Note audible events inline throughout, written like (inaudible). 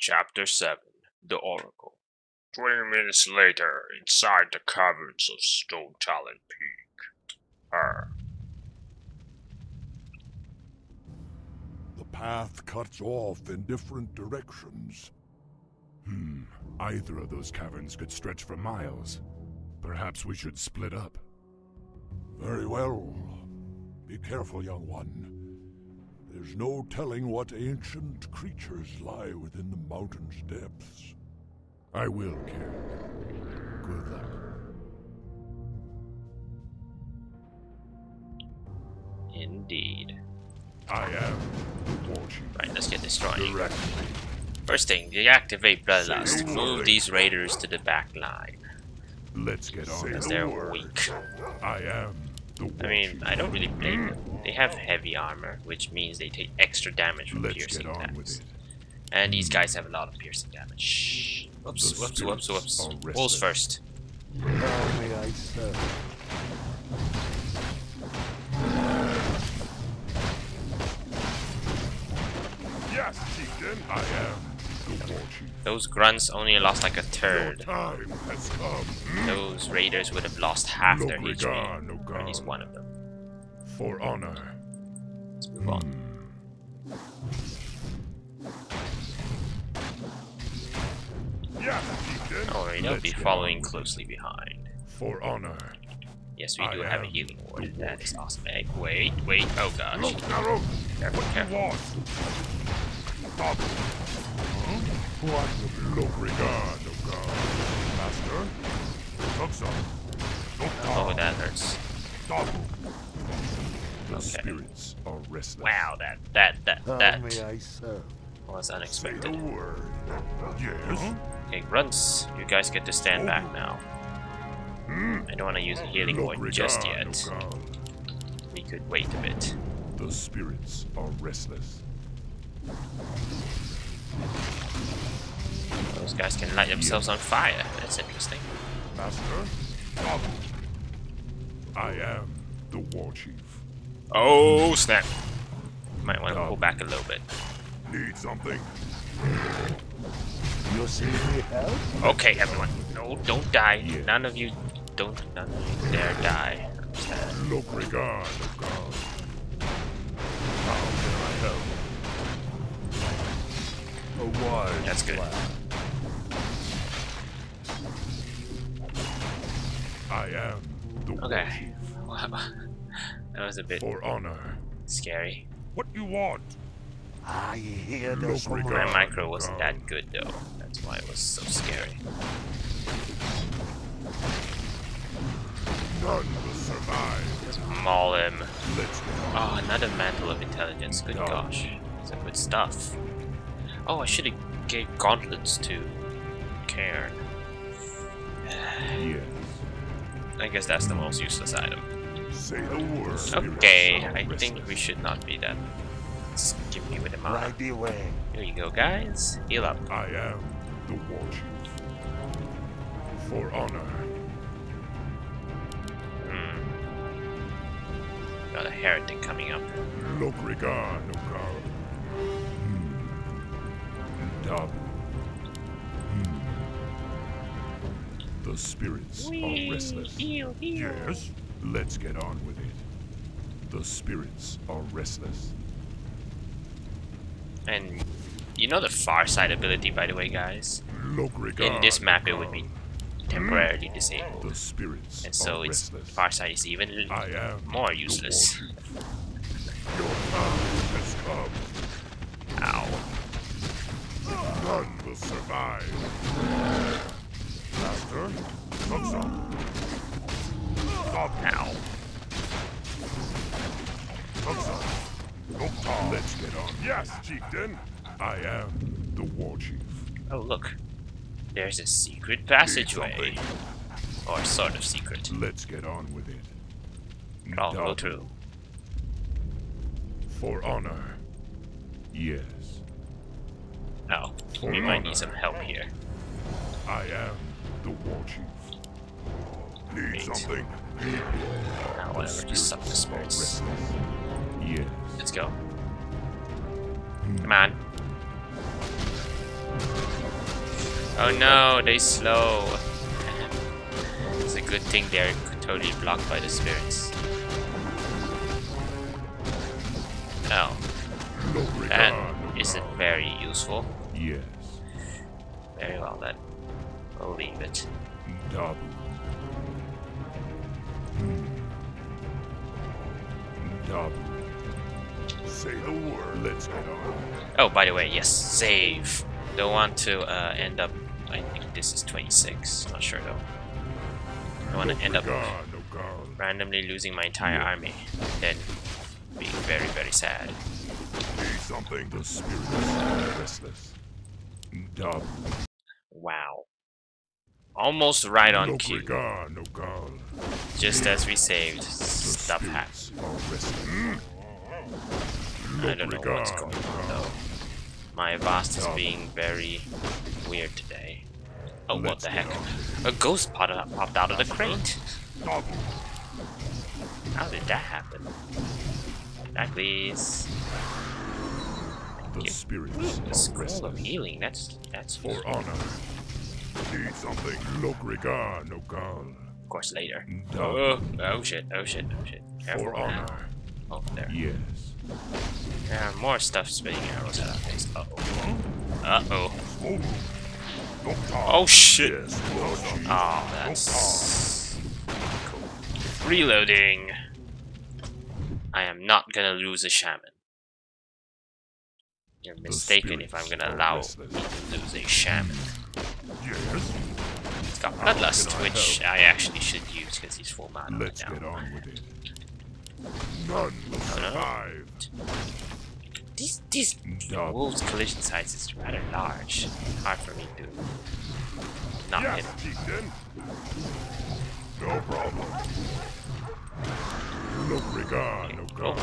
Chapter 7 The Oracle. Twenty minutes later, inside the caverns of Stone Talon Peak. Her. The path cuts off in different directions. Hmm, either of those caverns could stretch for miles. Perhaps we should split up. Very well. Be careful, young one. There's no telling what ancient creatures lie within the mountain's depths. I will, kid. Good luck. Indeed. I am chief. Right, let's get this running. Directly. First thing, deactivate Bloodlust. Move these raiders to the back line. Let's get on. Because they're the weak. I am I mean. I don't really blame them. They have heavy armor, which means they take extra damage from Let's piercing get on with attacks. And these guys have a lot of piercing damage. Shh. Whoops, whoops, whoops, whoops. Wolves first. How may I serve? Yes, chieftain. I am the war chief. Those grunts only lost like a third. time has come. Those raiders would have lost half their HP. Or at least one of them. For honor. Let's move on. Hmm. Yes, chieftain. Alright, I'll be following closely behind. For honor. Yes, we I do have a healing ward. That is awesome. Hey, wait, wait. Oh gosh. Look, arrow. Careful, What careful. you want? Stop. Huh? What? Look, regard, no God. Master. Look, Oh, that hurts. Stop. Okay. spirits are restless. Wow, that that that How that may I serve? was Say the unexpected. word. Yes. Okay, grunts, you guys get to stand back now. Hmm? I don't want to use a healing Look, ward just yet. no We could wait a bit. The spirits are restless. Those guys can light themselves on fire. That's interesting. Master. Stop. I am the war chief. Oh snap! Might want to pull um, back a little bit. Need something? You see me help? Okay, everyone. No, don't die. Yeah. None of you, don't, none of you dare die. Look, regard, no God. How can I help? A wise That's good. plan. I am the Okay. (laughs) that was a bit For honor. scary. What do you want? I hear Look, there's some. My God, micro wasn't that good though. That's why it was so scary. None will survive. Let's maul him. Let's get on. Oh, another mantle of intelligence. Good No. gosh. Some good stuff. Oh, I should have gave gauntlets to Cairn. (sighs) Yes. I guess that's the most useless item. Say the word. Okay, I think we should not be that skimpy with the mana. right away. Here you go, guys. Heal up. I am the war chief. For honor. Hmm. Got a heretic coming up. Look, regard. Dub. Hmm. The spirits are restless. Heal, heal. Yes, let's get on with it. The spirits are restless. And you know the Far Sight ability, by the way, guys. Look. In this map, it would be temporarily hmm? disabled, The spirits and so are its restless. Far Sight is even I am more useless. Your time has come. Ow. None will survive. Master, took some. Stop. Ow. Took some. Look, Tom. Let's get on. Yes, chieftain. I am the war chief. Oh, look. There's a secret passageway. Or sort of secret. Let's get on with it. I'll go through. For honor. Yes, Oh, For we might need some help here. I am the war chief. Need Wait. something? Whatever, just suck the are spirits. Yes. Let's go. Come on. Oh no, they slow. it's a good thing they're totally blocked by the spirits. Oh, that isn't very useful. Yes. Very well then. We'll leave it. Dabu. Dabu. Say the word. Let's get on. Oh, by the way, yes, save. Don't want to uh, end up. I think this is 26. Not sure though. I want to end up God, no God. randomly losing my entire army, then being very, very sad. Need something. The spirits restless. Dabu. Wow. Almost right on cue. God, no God. Just as we saved, The stuff happened. I don't know what's going on though. My Vast is being very weird today. Oh, what the heck? A ghost popped out, popped out of the crate. How did that happen? Back, please. The you. spirits The scroll of healing. That's that's For honor. Need something. Lokrigar, no God. Of course, later. Oh, oh shit! Oh shit! Oh shit! Careful For now. honor. Oh, there. Yes. There are more stuff spitting arrows at our face. Uh oh. Uh oh. Oh. Oh shit! Yes, Oh, that's cool. Reloading. I am not gonna lose a shaman. You're mistaken if I'm gonna allow me to lose a shaman. Yes. He's got bloodlust, I which I actually should use because he's full mana right Let's now. get on with it. None will survive. These these Dabu. wolves' collision size is rather large. Hard for me to not Yes, hit him. No problem. Lokrigar, no. God.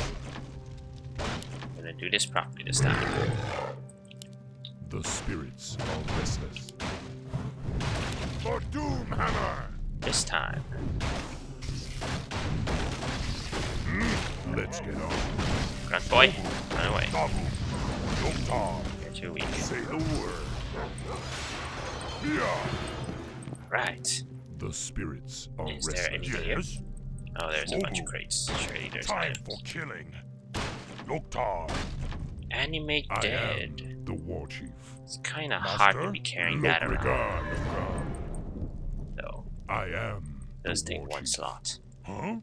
I'm gonna do this properly this time. The spirits are restless. For Doomhammer! This time. Let's get on. Grunt boy, run away. You're too weak. Say the word. Yeah. Right. The spirits are Is there anything here? Oh, there's a bunch of crates. Surely there's Time items. for killing. Doktar. Animate I dead. the war chief. It's kind of hard to be carrying that around, though. I am Does the take war one chief. slot. Huh?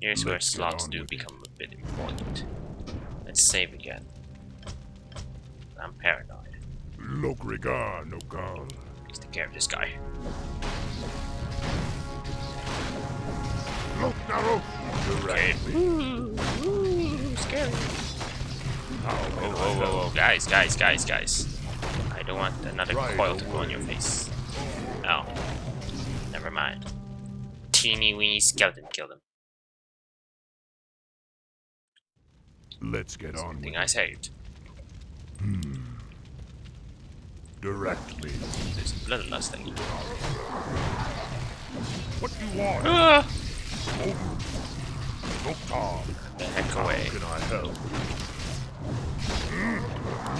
Here's where Let's get slots do with it. become a bit important. Let's save again. I'm paranoid. Lokrigar, Nokal. Please take care of this guy. Loknaro. Okay. Ooh, scary. How Whoa, whoa, whoa, whoa, guys, guys, guys, guys. I don't want another Right coil to go on your face. Oh. Never mind. Teeny weeny skeleton killed him. Let's get on with Thing. I saved. Hmm. Directly. There's a bloodlust thing. What do you want? Ah! Doktar. The heck How away. can I help?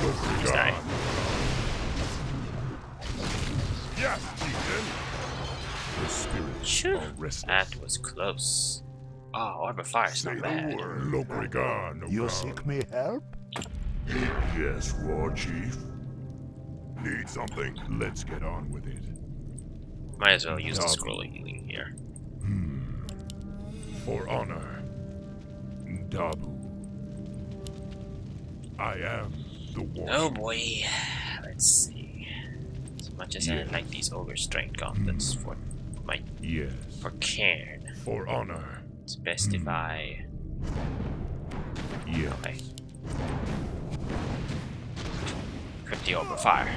Lokrigar. Yes, Chieftain. The spirits Phew. are restless. That was close. Oh, Orb of Fire's Say not bad. word. Lokrigar, Nokal. You seek me help? Yes, War Chief. Need something? Let's get on with it. Might as well use the Dog. scroll of healing here. Hmm. For honor. Dabu. I am the War Oh boy. Let's see. As much as I like these ogre strength gauntlets hmm. for my Yes. for Cairn, For honor. it's best if hmm. I Yes. Okay. equip the Orb of Fire.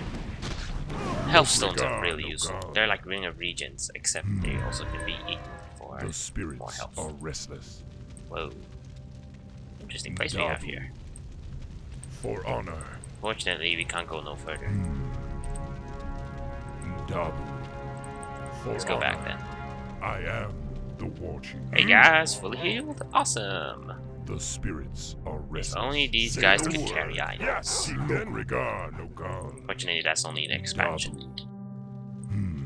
Health stones are really useful. God. They're like Ring of Regents, except they hmm. also can be eaten for The more spirits health. are restless. Whoa. Interesting place we have here. For honor. Fortunately, we can't go no further. Hmm. Dabu. For Let's go back then. I am the War Chief. Hey guys, fully healed? Awesome! The spirits are restless. only these Say guys the word. carry items. Yes, Chieftain. Lokrigar, Nokal. Fortunately, that's only an expansion. Hmm.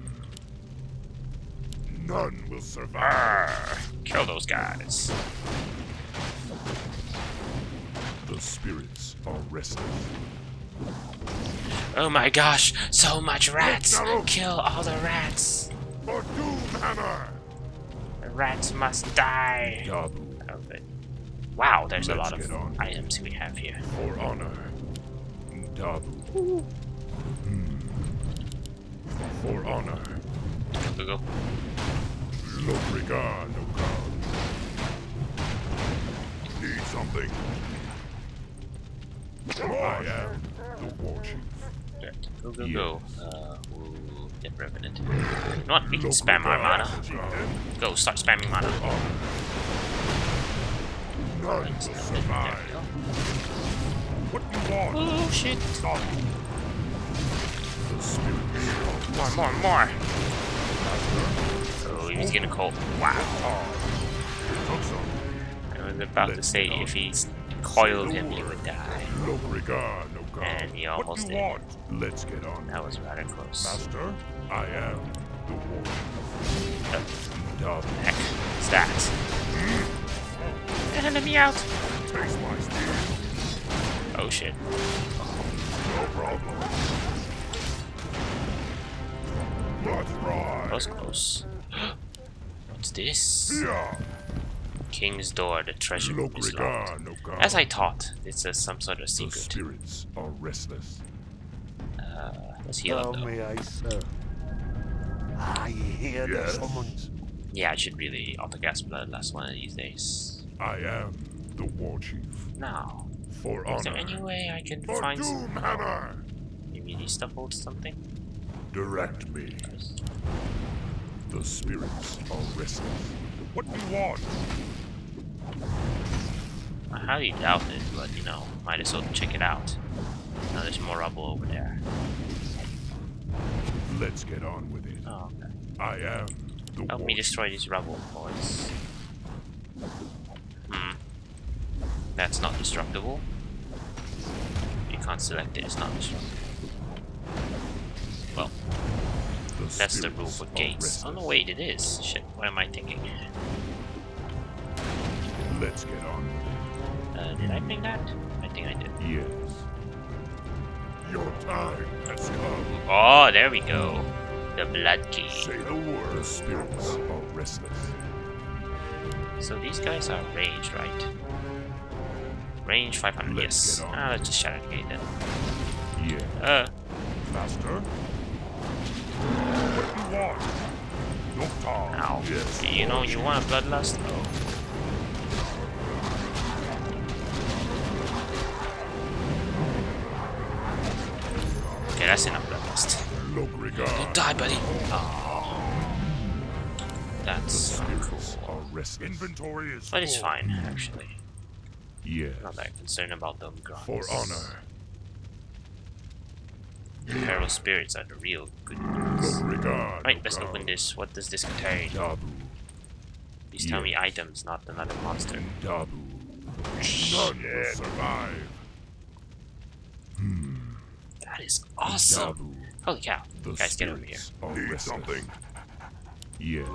None will survive. Kill those guys. The spirits are restless. Oh my gosh, so much rats! Kill all the rats! For Doomhammer! The rats must die! Dabu, Oh. Wow, there's a Let's lot of on. items we have here. for honor. Dabu. Hmm. For honor. Go, go, go. God. Need something. I am the war chief. Good. Go, go, Yes. Uh, we'll get Revenant. You know what? We can spam our mana. Go, start spamming mana. Oh shit! More, more, more! Oh, he's gonna call. Wow. I was about to say if he's coiled him, he would die. Lobrigar. And he what almost you did. want? Let's get on. That was rather close. Master, I am the war chief. Dabu. Heck, what's that? Enemy out! Taste my steel. Oh shit. No problem. Let's That was close. (gasps) What's this? Yeah. King's Door, the treasure room is locked. Lobrigar no God. As I thought, it's a, some sort of secret. The secret. spirits are restless. Uh, let's heal up Tell though. me I serve. I hear the summons. Yeah, I should really autocast Bloodlust one of these days. I am the war chief. Now, For is there honor. any way I can For find some... Doomhammer. Maybe this stuff holds something? Direct me. The spirits are restless. What do you want? I highly doubt it, but you know, might as well check it out. Now there's more rubble over there. Let's get on with it. Oh, okay. I am the Help war me destroy this rubble, boys. Hmm. That's not destructible. You can't select it, it's not destructible. Well, The that's the rule for gates. Oh no, wait, it is. Shit, what am I thinking? Let's get on. Uh, did I think that? I think I did. Yes. Your time has come. Oh, there we go. The blood key. Say the word. The spirits are restless. So these guys are ranged, right? Range 500, Let's yes. Ah, let's just shatter gate then. Yeah. Uh, Master? What do you want? Doctor. ow. Yes. You know, you want a bloodlust? Oh. That's enough bloodlust. Lobrigar. Die, buddy. Oh. The That's spirits cool. are. Inventory is But it's fine, actually. Yes. Not that concerned about them grunts. For honor. Feral spirits are the real good ones. Lobrigar. Right, let's open this. What does this contain? Dabu. Please tell me Yes. items, not another monster. Dabu. None will survive. That is awesome! Dabu. Holy cow. The Guys, get over here. spirits are Need something. Yes.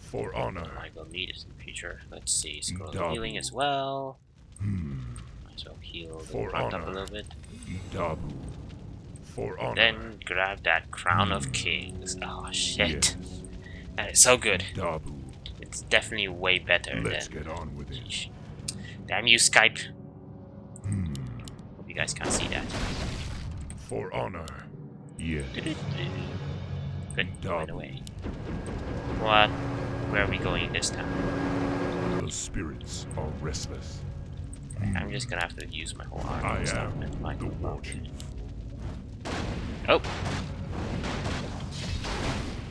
For honor. I will need it in the future. Let's see. Scroll Dabu. healing as well. Hmm. Might as well heal the For front up a little bit. Dabu. For honor. Then grab that Crown of Kings. Oh shit. Yes. That is so good. Dabu. It's definitely way better Let's than. get on with it. Damn you, Skype. You guys can't see that. For honor. Yes. Good. Went Dabu. away. What? Where are we going this time? The spirits are restless. I'm just gonna have to use my whole arm I am find the war chief. Oh!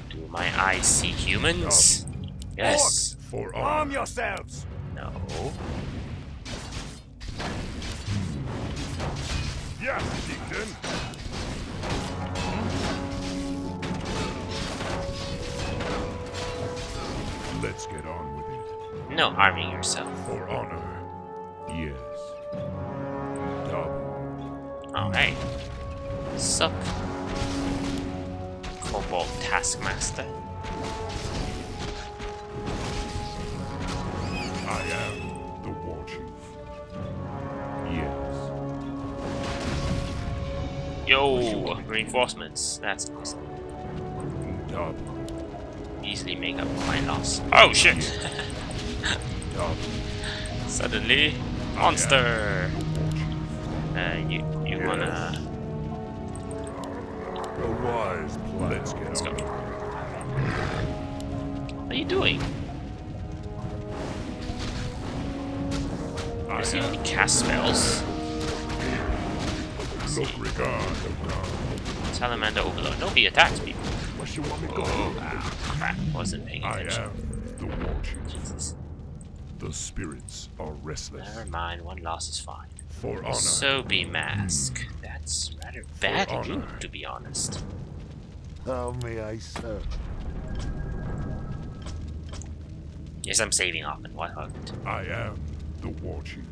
Do my eyes see humans? Yes. For honor. yourselves! No. Yes, Deacon. Let's get on with it. No arming yourself. For honor. Yes. Oh, hey. Sup? Kobold Taskmaster. Yo, reinforcements. That's awesome. Dub. Easily make up my loss. Oh shit! Dub. Suddenly, monster. War. Uh, you you Yes. wanna? A wise plan. Let's get Let's go. on. What are you doing? I Does he only cast spells? Salamander Overlord. No, he attacks people. What you want me to Oh, ah, crap. Wasn't paying attention. I attention. am the war chief. Jesus. The spirits are restless. Never mind, one loss is fine. For honor. So be mask. That's rather bad of you, honor. to be honest. How may I serve? Yes, I'm saving up, and what of it? I am the war chief.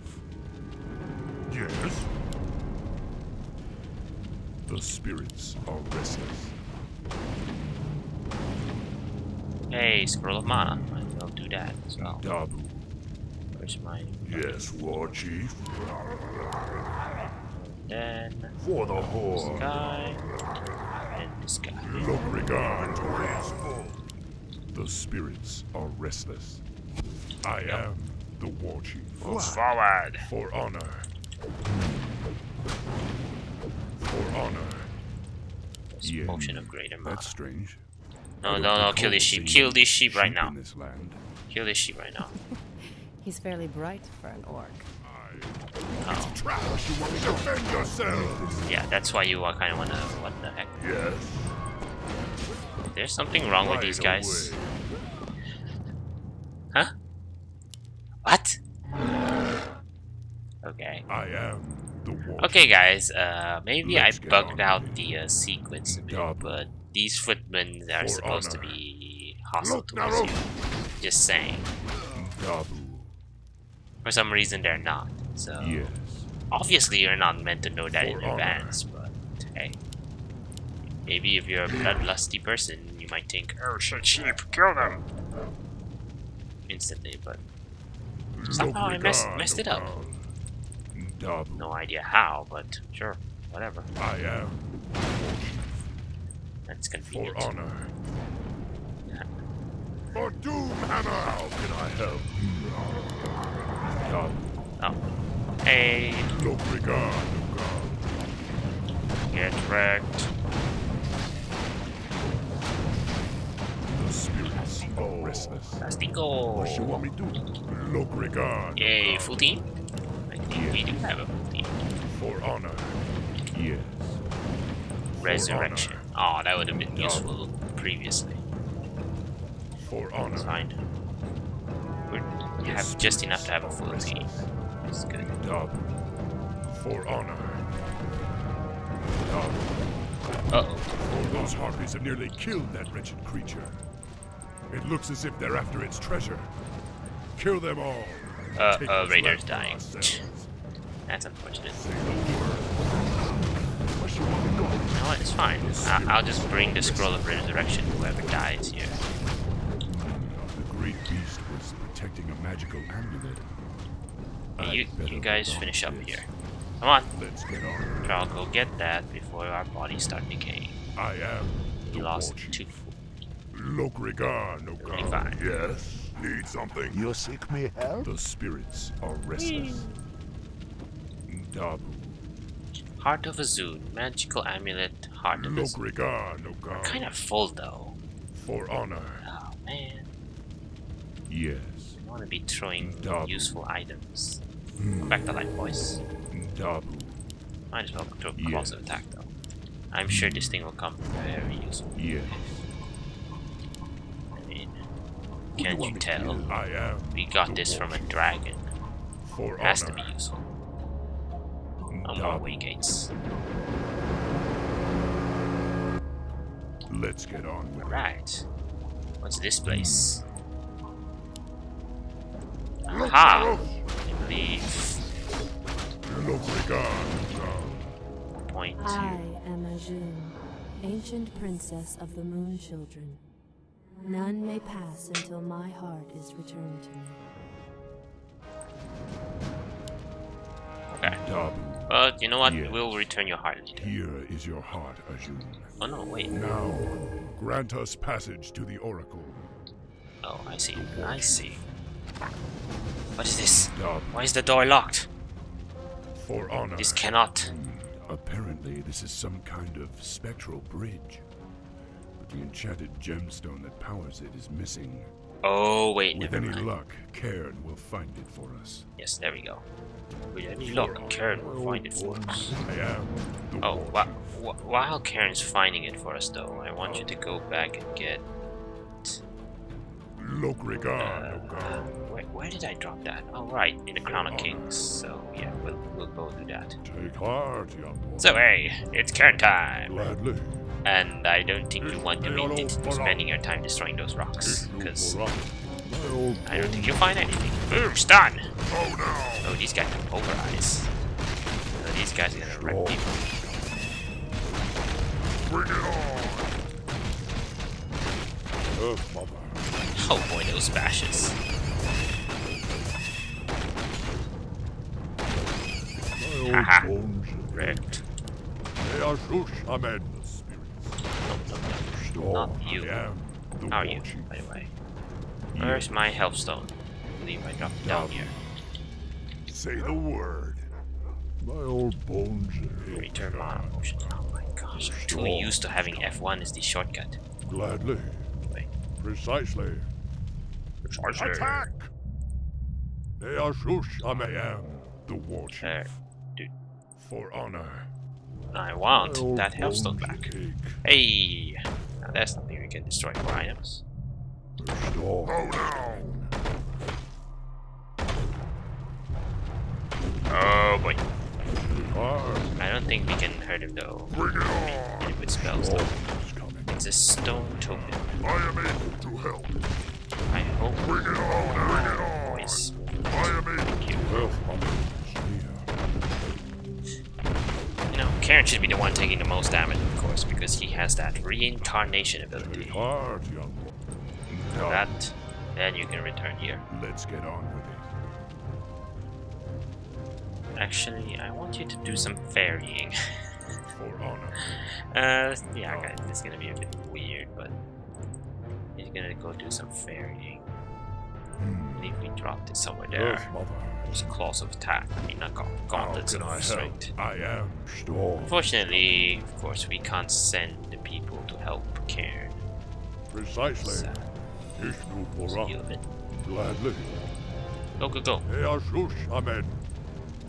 Yes. The spirits are restless. Hey, Scroll of Mana. Might as well do that as well. Dabu. Where's my... Yes, war chief. Then... For the horde. guy... And this guy. Look regard. The spirits are restless. I am the war chief. Forward. For honor. Honor. Yeah, Potion of Greater Mana. That's strange. No, no, no, kill this sheep. Kill this sheep right now. In this land. Kill this sheep right now. (laughs) He's fairly bright for an orc. Oh, Trash, you want to defend yeah, that's why you uh, kind of wanna... What the heck? Yes. There's something wrong with these guys. away. Huh? What? Okay. I am the war Okay, guys. Uh, maybe Let's I bugged out the uh, sequence a bit, but these footmen are For supposed to be hostile Look, towards you. Just saying. Dabu. For some reason, they're not. So Yes. obviously, you're not meant to know that in For honor. advance. But hey, maybe if you're a bloodlusty person, you might think Oh shit, sheep, kill them. instantly. But Look Somehow I messed- messed it O up. No idea how. But sure, whatever. I am That's. That's For convenient. honor. (laughs) For doom hammer. How can I help? Dabu. Oh, hey, Look regard, O God. get wrecked. The spirits are restless. Plastico. What you want me to do? Look regard. O Yay, full team? Think we do have a full team. For honor. Yes. Resurrection. Oh, that would have been useful previously. For honor. fine. We have just enough to have a full team. It's good. Dub. For honor. Dub. Uh oh. Those harpies have nearly killed that wretched creature. It looks as if they're after its treasure. Kill them all. Uh, Take uh, Raider's dying. Ourselves. That's unfortunate. Say the word. What you want me to go? You know what? It's fine. I- I'll just bring the scroll of resurrection to whoever dies here. The great beast was protecting a magical amulet. You, you guys finish up here. Come on. Let's get on. I'll go get that before our bodies start decaying. I am the We lost war chief. two. Look regard, no Really God. Yes. Need something? You seek me help? The spirits are restless. Dabu. Heart of Aszune. Magical amulet. Heart of Aszune. regard, no ah, God. Kind of full though. For honor. Oh man. Yes. I want to be throwing useful items. Back to life, boys. Dabu. Might as well throw Yes. claws of attack though. I'm sure this thing will come very useful. Yes. I mean, can't want you tell? I am. We got this from a dragon. For Has to be useful. No more Dabu. way gates. Let's get on with it. Right. What's this place? Look, Aha! Naru. I believe regard, no point I am Ajun, ancient princess of the Moon Children. None may pass until my heart is returned to me. Okay. But you know what? We'll return your heart later. here is your heart, Ajun. Oh no, wait. Now, grant us passage to the Oracle. Oh, I see. I see. What is this? Dabu, Why is the door locked? for honor. This cannot. Hmm. Apparently, this is some kind of spectral bridge. But the enchanted gemstone that powers it is missing. Oh wait, With never any mind. luck, Cairn will find it for us. Yes, there we go. With any luck, Cairn will find it for us. I am the Oh, War wha Chief. wha while Cairn's finding it for us, though, I want you to go back and get. Lokrigan, Uh, Ogar. where, where did I drop that? Oh, right, in the Crown of Kings. So yeah, we'll we'll both do that. Take heart, young one. So hey, it's Cairn time, Gladly. And I don't think you want to be spending your time destroying those rocks, because I don't think you'll find anything. Boom, stun. Oh no! Oh, these guys have poker eyes. Oh, these guys are gonna wreck people. Bring it on! Earth Mother. Oh boy, those bashes. My old Haha. bones. Wrecked. They are Shush Ahmed. The spirits. Storm. Oh, Not you. How are you, by the way? Where's my health stone? I believe I dropped it down here. Say the word. My old bones ache. Return mana potion. Oh my gosh, I'm too used to having F1 as the shortcut. Gladly. Wait. Precisely. Precisely. Attack! They are Shush I am the War Chief. There. Dude, For honor. I want that health stone back. ache. Hey! Now there's something we can destroy for items. Restore. Oh no! Oh boy. Hard. I don't think we can hurt him though. Bring it Hit him with spells though. It's a stone token. I am able to help. I hope Bring it on! Bring it on! boys. I am able Thank you. Earth Mother is here. You know, Cairn should be the one taking the most damage, of course, because he has that reincarnation ability. heart, young. That, then you can return here. let's get on with it. Actually, I want you to do some ferrying. (laughs) For honor. uh, yeah, guys, this is gonna be a bit weird, but he's gonna go do some ferrying. I believe we dropped it somewhere Earth there. Mother. a claws of attack. I mean, not gaunt- gauntlets How can I of strength. I am Storm. Unfortunately, of course, we can't send the people to help Cairn. Precisely. So, Ishnu what's the Bora. deal of? Gladly. Go, go, go. They are Shush Ahmed.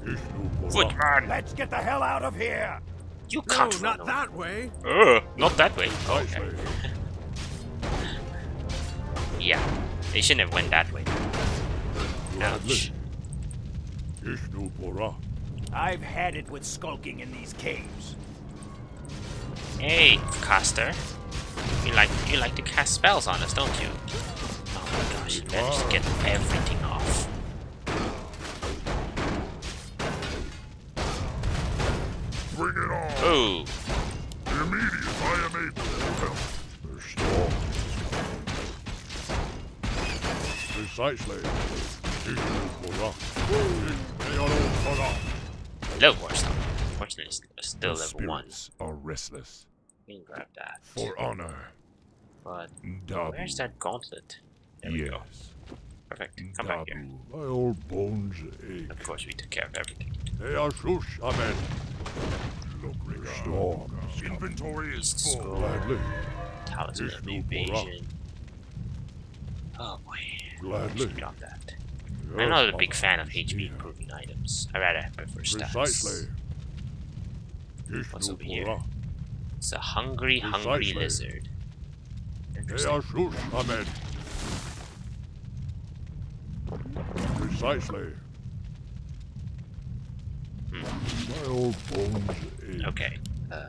Ishnu Bora. Footman! Let's get the hell out of here! You can't no, not away. that way. Uh, not that way. Okay. (laughs) Yeah, they shouldn't have went that way. Gladly. Ouch. Ishnu Bora. I've had it with skulking in these caves. Hey, caster. You like you like to cast spells on us, don't you? Oh my gosh, you managed to get everything off. Bring it on. Oh, Precisely. Ishnu Bora. Ishnu Bora. low horse stone. Fortunately, it's still The level one. spirits are restless. We can grab that. For honor. But Dabu. where's that gauntlet? There we go. Perfect. Come back here. My old bones ache. Of course, we took care of everything. They are Shush Ahmed. Storm. Inventory is full. Gladly. Talisman of Ishnu Bora. evasion. Oh boy. Gladly. That. I'm not a big fan of HP improving items. I rather prefer stats. Precisely. What's over here? It's a hungry, hungry lizard. Interesting. Precisely. My old bones. Okay. Uh,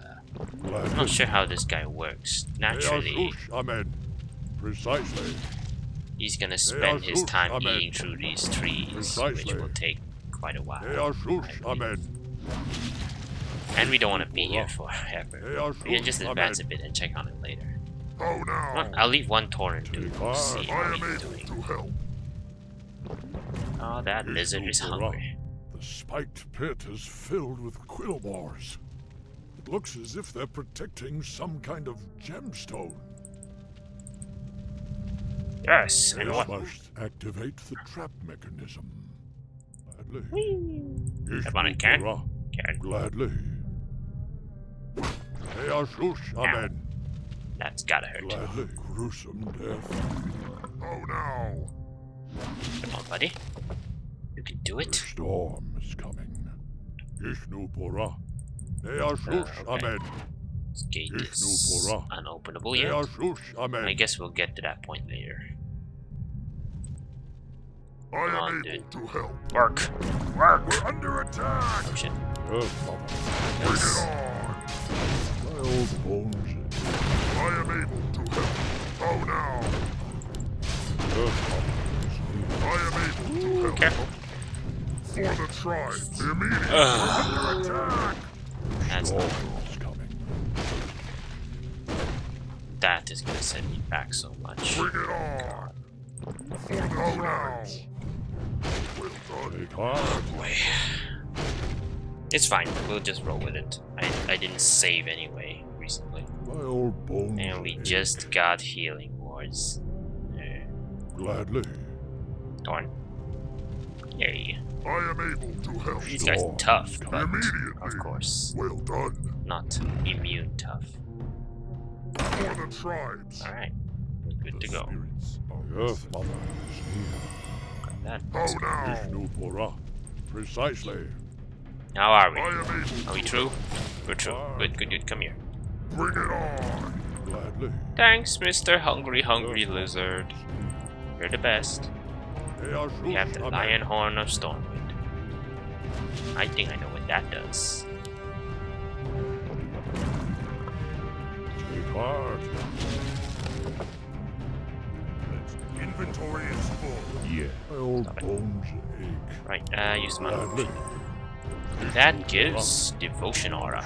I'm not sure how this guy works. Naturally, Precisely. He's gonna spend his time eating through these trees, which will take quite a while. They are I believe. And we don't want to be here forever. We can just advance a bit and check on it later. Now? Well, I'll leave one tauren to see how he's doing. to help. Oh, that lizard is hungry. The spiked pit is filled with quillboars. It looks as if they're protecting some kind of gemstone. Yes, and This what? must activate the trap mechanism. Gladly. Come on, I can. Ishnu-Pura. Can. Gladly. Eyashush, amen. That's gotta hurt. Gladly. Gruesome death. Oh no! Come on, buddy. You can do The it. storm is coming. Ishnu-Pura. Eyashush, Uh, okay. amen. This gate is unopenable yet. I guess we'll get to that point later. I am on, able dude. to help. Work. Work! We're under attack! Oh shit. Oh, yes, Mama. Bring it on! My old bones. I am able to help. Oh now! Oh, yes, I am able to help. Careful. For the tribe. Immediately. Attack! That's not. Is is gonna send me back so much. Bring it on! For the oh, tribe. Well done. Boy. It's fine. We'll just roll with it. I I didn't save anyway recently, My old bones. and we ache. just got healing wards. Uh, Gladly. darn. Yay. I am able to help. These guys Storm tough, but of course Well done. not immune tough. For the tribes. All right, we're good to go. Yes, Mother. That. Oh now. Ishnu-Pura. Precisely. How are we? I am able Are we true? We're true. Good, good, good. Come here. Bring it on. Gladly. Thanks, Mr. Hungry Hungry Lizard. You're the best. We have the Lion Horn of Stormwind. I think I know what that does. Take. Inventory is full. Yeah. My old Stop it. bones ache. Right, uh, use my Gladly. That gives Devotion Aura,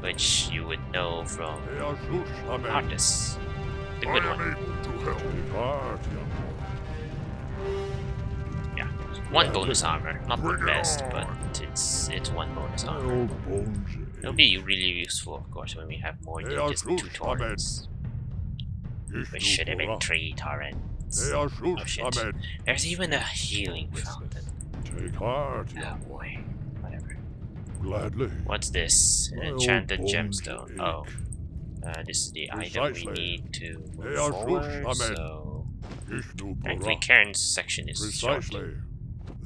which you would know from Eyashush, amen. Arthas. The I good am one. One bonus armor. Not the best, but it's it's one bonus armor. It'll be really useful, of course, when we have more than just two taurens. We should have been three taurens. Oh, shit. There's even a healing fountain. Take heart, Oh boy. Whatever. Gladly. What's this? An enchanted gemstone. Oh. Uh, this is the item we need to move forward, so... Thankfully, Cairn's section is short.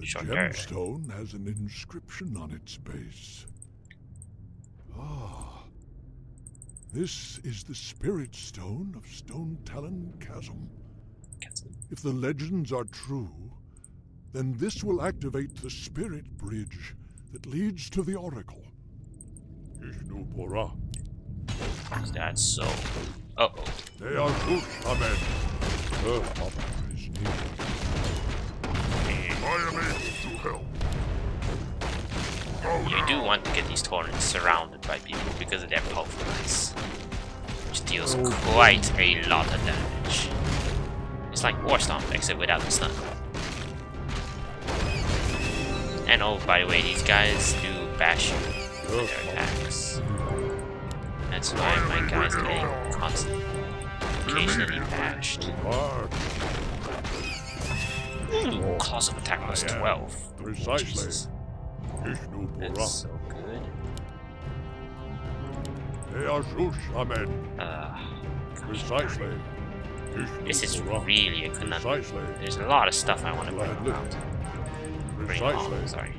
Precisely. The gemstone has an inscription on its base. Ah. This is the spirit stone of Stone Talon Chasm. If the legends are true, then this will activate the spirit bridge that leads to the Oracle. Ishnu-Pura. Is that so? Uh-oh. Eyashush, amen. Earth Mother is You do want to get these taurens surrounded by people because of their pulverize, which deals Oh. quite a lot of damage. It's like War Stomp, except without the stun. And oh, by the way, these guys do bash you with their oh. attacks. Mm-hmm. That's why my guys are getting constantly, occasionally bashed. Hard. Ooh, claws of attack plus 12. Precisely. Jesus, that's so good. Uh, Precisely. this is really a conundrum. Precisely. There's a lot of stuff I want to bring Gladly. about. Bring on, sorry.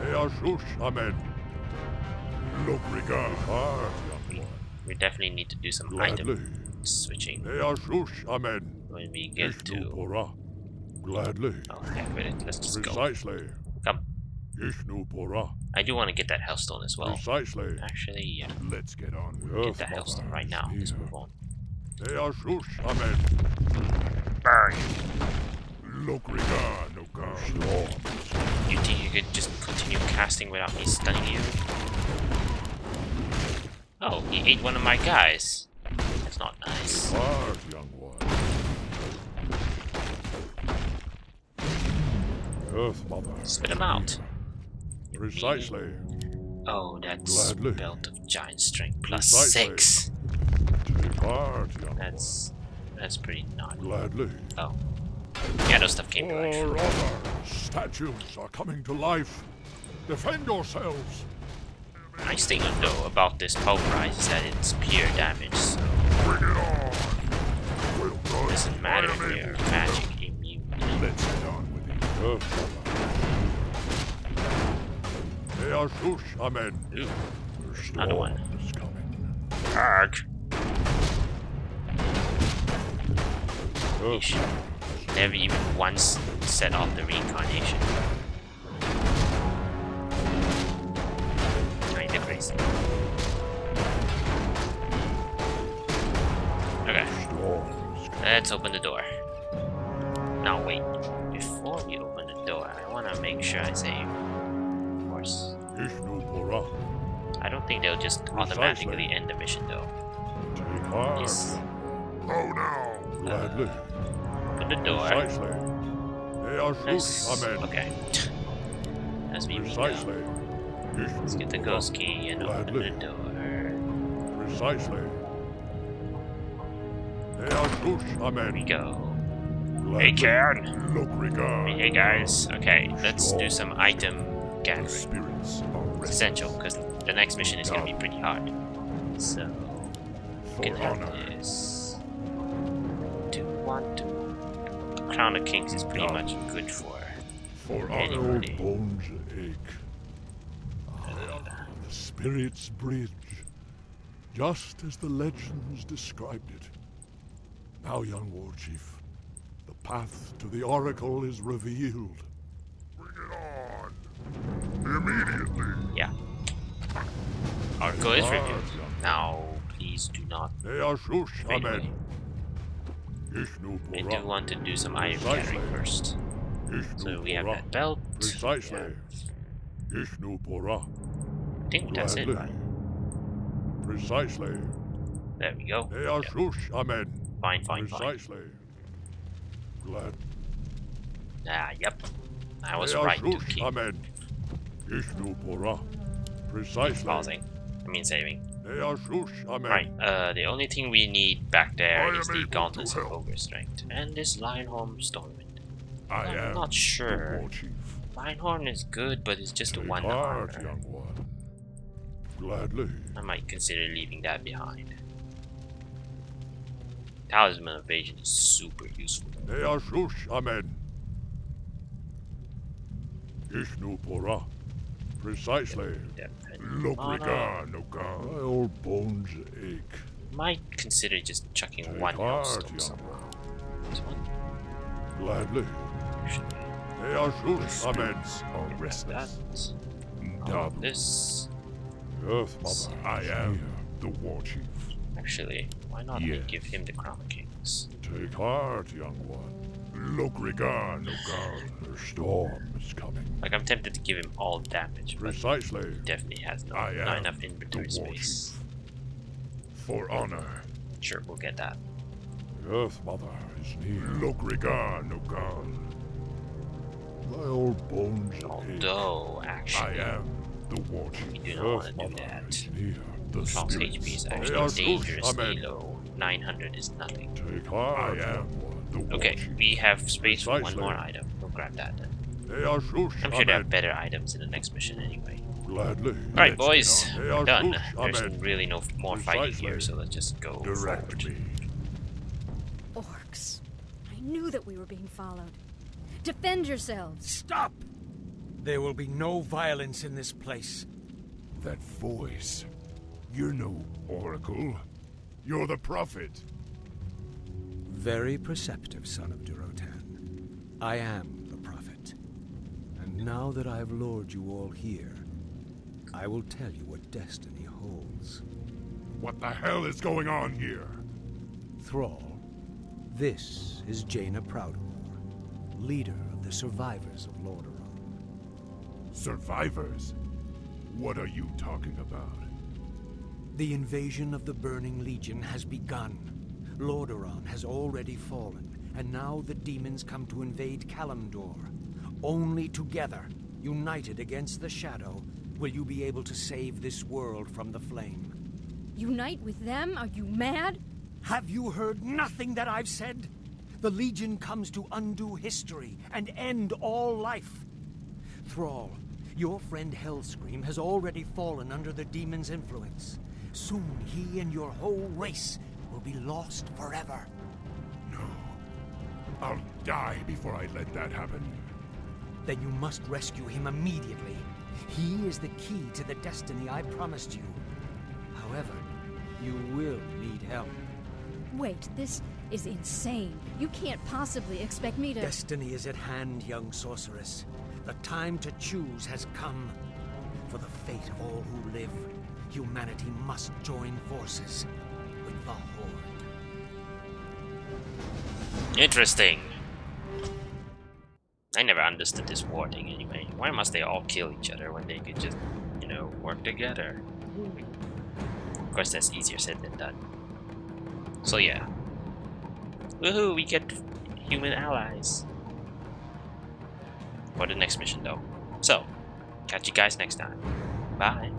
Eyashush, amen. Lobrigar. Hard, young boy. We definitely need to do some Gladly. item switching when we get to. Gladly. Oh, heck with it. Let's just go. Precisely. Come. Ishnu-Pura. I do want to get that Hellstone as well. Precisely. Actually, yeah. Let's get on with Get that Hellstone right now. Let's move on. Eyashush, amen. Burn! Lokrigar, no. You think you could just continue casting without me stunning you? Oh, he ate one of my guys. That's not nice. Hard, young one. Earth Mother. Spit him out. Precisely. Oh, that's Gladly. belt of giant strength plus Precisely. six. Take heart, young That's that's pretty one. Gladly. Oh, yeah, those stuff came to life. Honor. Statues are coming to life. Defend yourselves. Nice thing though about this pulverize is that it's pure damage, so Bring it on. Well doesn't matter if you're magic immune. Let's get on with it. Earth Mother. They are Shush, amen. Another one. storm is coming. Arg. Yeesh. Never even once set off the reincarnation. Kinda crazy. Okay, Storm is coming. let's open the door. Now wait, sure I save. Of course. Ishnu I don't think they'll just automatically end the mission though. Take. Yes. Oh no. Gladly. Uh, open the door. Precisely. They are Let's, Shush, amen. okay. As we read Precisely. let's get the Pura. ghost key and open Gladly. the door. Precisely. They are Shush, Here we go. Hey. Karen. Look regard. Hey guys, okay, let's do some item The gathering. It's essential because the next mission is gonna be pretty hard. So we can have this. Do want to. Crown of Kings is pretty much good for. For Anybody. Bones ache. Ah, the spirit's bridge. Just as the legends described it. Now, young war chief, the path to the oracle is revealed. Bring it on. Immediately. Yeah. Oracle is reviewed. young- Now, please do not. They are Shush, Wait, I do want to do some item Precisely. gathering first. So we have that belt. we Precisely. have- Ishnu Pura. I think that's it, right? Precisely. There we go. They are Yep. Shush, amen. Fine, fine, fine. Glad. Ah, yep. I was right to keep amen. Pura. Precisely. pausing. I mean saving. Right, uh, the only thing we need back there I is the Gauntlets of. Ogre Strength. And this Lionhorn Stormwind. I I'm am not sure. Lionhorn is good, but it's just a one armor. young one. Gladly. I might consider leaving that behind. Talisman of Evasion is super useful. They are Shush, amen. Ishnu Pura. Precisely. Depending Look on regard. Oh My old bones ache. Might consider just chucking Take one heart, Hellstone young somewhere. one. This one Gladly. should They are Shush, amen. are that. restless. Oh, this Earth Mother, I am the war chief. Actually, why not Yes. give him the Crown of Kings? Take heart, young one. Look regard, no God. The storm is coming. Like I'm tempted to give him all damage, but Precisely. definitely has no, not enough inventory space. chief. For honor. Sure, we'll get that. Earth Mother is near. Look regard, no God. My old bones. Although, I am the war chief. We do not Earth wanna do Mother that. Is near. The Cairn's HP is actually restless. dangerously Amen. low. 900 is nothing. Take heart, I am the Okay, we have space for one more item. We'll grab that then. They are Shush, I'm sure they have better items in the next mission anyway. Gladly. Alright, boys. They we're done. Shush, There's amen. really no more fighting here, so let's just go Direct forward. me. Orcs. I knew that we were being followed. Defend yourselves. Stop! There will be no violence in this place. That voice. You're no oracle. You're the prophet. Very perceptive, son of Durotan. I am the prophet. And now that I have lured you all here, I will tell you what destiny holds. What the hell is going on here? Thrall, this is Jaina Proudmoore, leader of the survivors of Lordaeron. Survivors? What are you talking about? The invasion of the Burning Legion has begun. Lordaeron has already fallen, and now the demons come to invade Kalimdor. Only together, united against the Shadow, will you be able to save this world from the flame. Unite with them? Are you mad? Have you heard nothing that I've said? The Legion comes to undo history and end all life. Thrall, your friend Hellscream has already fallen under the demon's influence. Soon he and your whole race will be lost forever. No. I'll die before I let that happen. Then you must rescue him immediately. He is the key to the destiny I promised you. However, you will need help. Wait, this is insane. You can't possibly expect me to. Destiny is at hand, young sorceress. The time to choose has come. For the fate of all who live, humanity must join forces with the Horde. Interesting. I never understood this war thing anyway. Why must they all kill each other when they could just, you know, work together? Of course, that's easier said than done. So yeah. Woohoo, we get human allies. For the next mission though. So, catch you guys next time. Bye.